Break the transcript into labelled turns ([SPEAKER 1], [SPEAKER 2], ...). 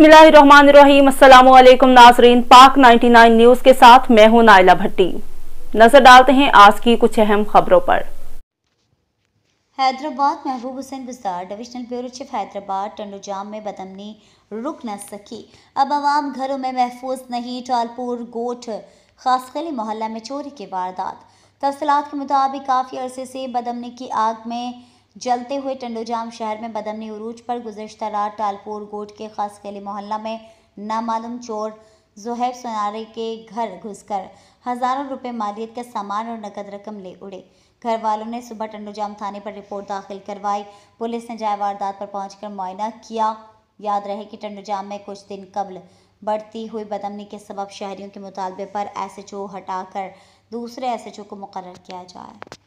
[SPEAKER 1] बिस्मिल्लाहिर्रहमानिर्रहीम अस्सलाम नाजरीन, पाक 99 न्यूज़ के साथ मैं हूँ नाइला भट्टी। नज़र डालते हैं आज की कुछ अहम खबरों पर।
[SPEAKER 2] Hyderabad Mahboob Hussain Buzdar, divisional bureau chief Hyderabad Tando Jam में बदमनी रुक न सकी। अब आवाम घरों में महफूज नहीं टालपुर गोठ खासखली मोहल्ला में चोरी की वारदात। तफसलात के मुताबिक, काफ़ी अरसे से बदमनी की आग में जलते हुए टंडोजाम शहर में बदमनी उरूज पर गुजशत रात टालपुर गोट के खास गली मोहल्ला में नामालूम चोर जोहैब सोनारे के घर घुसकर हज़ारों रुपए मालियत का सामान और नकद रकम ले उड़े। घर वालों ने सुबह टंडोजाम थाने पर रिपोर्ट दाखिल करवाई। पुलिस ने जाए वारदात पर पहुंचकर मुआयना किया। याद रहे कि टंडोजाम में कुछ दिन कबल बढ़ती हुई बदमनी के सबब शहरियों के मुतालबे पर एस एच ओ हटाकर दूसरे एस एच ओ को मुकर किया जाए।